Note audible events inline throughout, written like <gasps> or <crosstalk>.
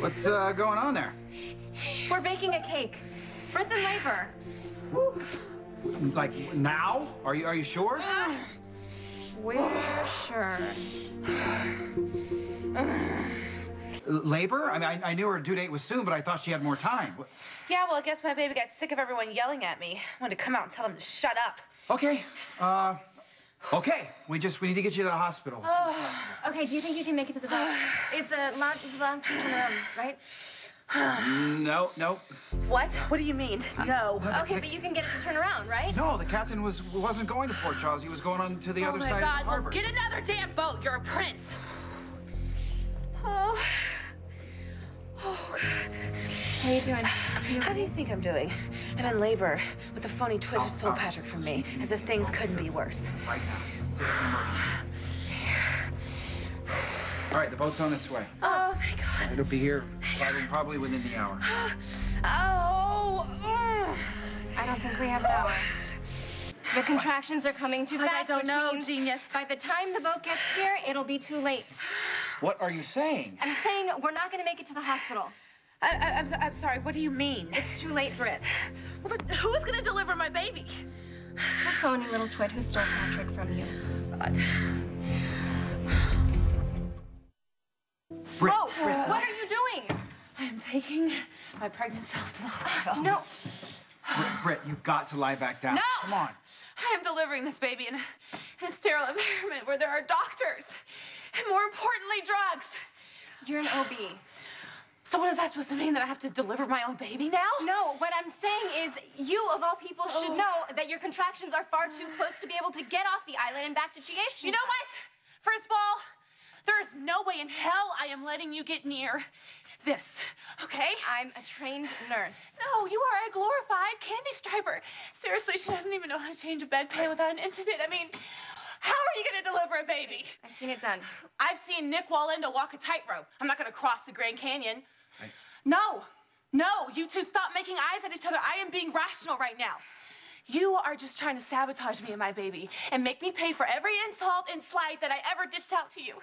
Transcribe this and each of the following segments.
What's uh, going on there? We're baking a cake. Britt's in labor. Like now? Are you are you sure? <sighs> We're sure. Labor? I mean, I, I knew her due date was soon, but I thought she had more time. Yeah, well, I guess my baby got sick of everyone yelling at me. I Wanted to come out and tell them to shut up. Okay. Uh, okay. We just we need to get you to the hospital. <sighs> Okay, do you think you can make it to the dock? <sighs> Is the lounge, the lounge turn around, right? Mm, no, no, What? What do you mean? No. Okay, but you can get it to turn around, right? no. The captain was wasn't going to Port Charles. He was going on to the Oh other side God! of the harbor. Well, get another damn boat. You're a prince. <sighs> Oh. Oh God. How you doing? You How do you think I'm doing? I'm in labor with a phony twit who stole Patrick from me, as if things couldn't be worse. Right now. It's an emergency. <sighs> All right, the boat's on its way. Oh, thank God. It'll be here probably, probably within the hour. <gasps> Oh. I don't think we have an hour. The contractions are coming too Like I fast. don't know, genius. By the time the boat gets here, it'll be too late. What are you saying? I'm saying we're not gonna make it to the hospital. I, I, I'm, I'm sorry. What do you mean? It's too late for it. Well, then who's gonna deliver my baby? The phony little twit who stole Patrick from you. God. Britt, Whoa! Britt, What are you doing? I am taking my pregnant self to the hospital. No. Britt, Britt, you've got to lie back down. No! Come on. I am delivering this baby in a, in a sterile environment where there are doctors and, more importantly, drugs. You're an OB. So what is that supposed to mean? That I have to deliver my own baby now? No, what I'm saying is you, of all people, should Oh. know that your contractions are far too close to be able to get off the island and back to Chiation. You know what? First of all, there is no way in hell I am letting you get near this, okay? I'm a trained nurse. No, you are a glorified candy striper. Seriously, she doesn't even know how to change a bedpan without an incident. I mean, how are you gonna deliver a baby? I've seen it done. I've seen Nik Wallenda walk a tightrope. I'm not gonna cross the Grand Canyon. I- No, no, you two stop making eyes at each other. I am being rational right now. You are just trying to sabotage me and my baby and make me pay for every insult and slight that I ever dished out to you.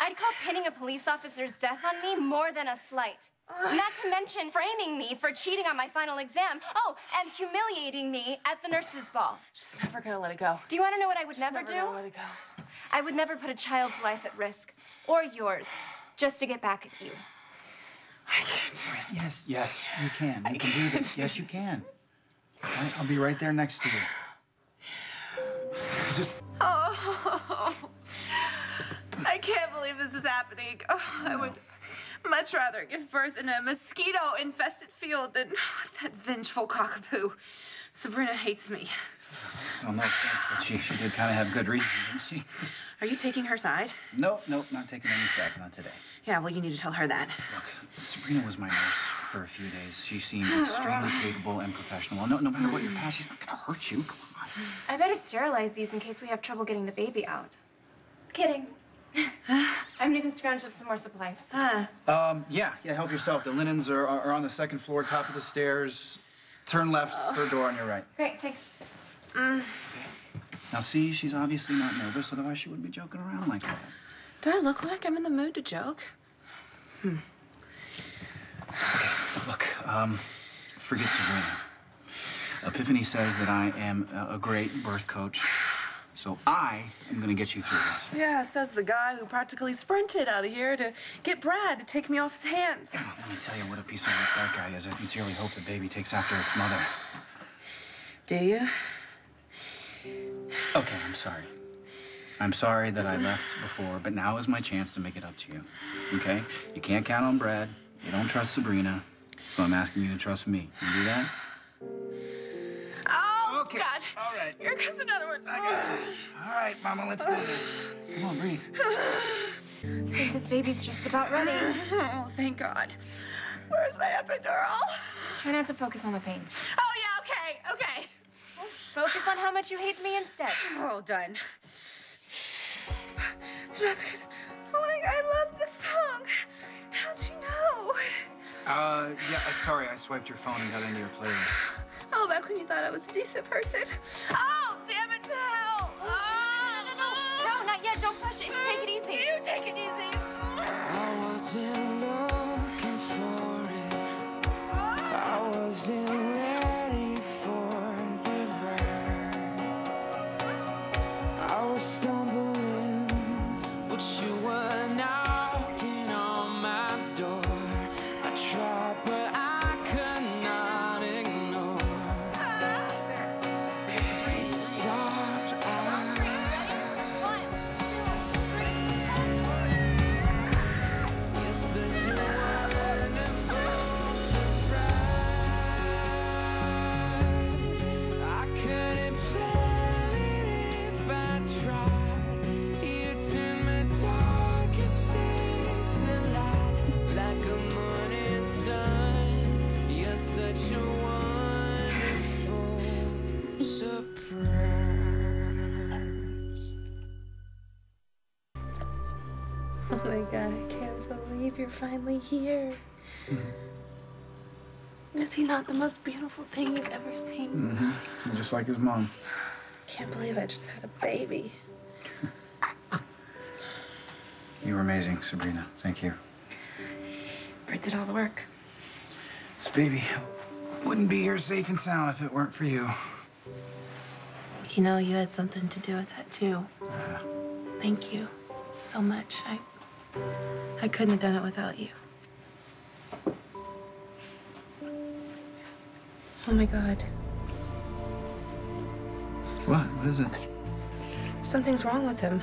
I'd call pinning a police officer's death on me more than a slight. Not to mention framing me for cheating on my final exam. Oh, and humiliating me at the nurses' ball. She's never gonna let it go. Do you want to know what I would She's never, never do? gonna let it go. I would never put a child's life at risk, or yours, just to get back at you. I can't. do it. Yes, yes, you can. You can do this. Yes, you can. All right, I'll be right there next to you. Just Oh, I can't believe this is happening. Oh, I would much rather give birth in a mosquito infested field than that vengeful cockapoo. Sabrina hates me. Well, no offense, but she, she did kind of have good reason, didn't she? Are you taking her side? No, no, not taking any shots, not today. Yeah, well, you need to tell her that. Look, Sabrina was my nurse for a few days. She seemed extremely <sighs> capable and professional. No, no matter what your past, she's not gonna hurt you. Come on. I better sterilize these in case we have trouble getting the baby out. Kidding. <sighs> I'm gonna go scrounge up some more supplies. <sighs> Ah, Um, yeah, yeah, help yourself. The linens are, are, are on the second floor, top of the stairs. Turn left, third door on your right. Great, thanks. Now, see, she's obviously not nervous, otherwise she wouldn't be joking around like that. do I look like I'm in the mood to joke? Hmm. Look, um, forget Sabrina. Epiphany says that I am a, a great birth coach, so I am gonna get you through this. Yeah, says the guy who practically sprinted out of here to get Brad to take me off his hands. Let me tell you what a piece of work that guy is. I sincerely hope the baby takes after its mother. Do you? Okay, I'm sorry. I'm sorry that I left before, but now is my chance to make it up to you. Okay? You can't count on Brad. You don't trust Sabrina. So I'm asking you to trust me. You do that? Oh, Okay, God. all right. Here comes another one. All right, Mama, let's do this. Come on, breathe. I <sighs> think this baby's just about ready. Oh, thank God. Where's my epidural? Try not to focus on the pain. Oh, yeah, okay, okay. Focus on how much you hate me instead. <sighs> All done. Jessica, oh my, I love this song. How'd you know? Uh, yeah, uh, sorry, I swiped your phone and got into your playlist. <sighs> Oh, back when you thought I was a decent person. Oh, damn it to hell! Oh, ah, no, no, no, no, not yet. Don't push it. Take it easy. You take it easy. I wasn't looking for it. Ah. I wasn't. Oh my god, I can't believe you're finally here. Is he not the most beautiful thing you've ever seen? Mm-hmm. Just like his mom. Can't believe I just had a baby. You were amazing, Sabrina. Thank you. Britt did all the work. This baby wouldn't be here safe and sound if it weren't for you. You know, you had something to do with that too. Yeah. Thank you so much. I I couldn't have done it without you. Oh my god. What? What is it? Something's wrong with him.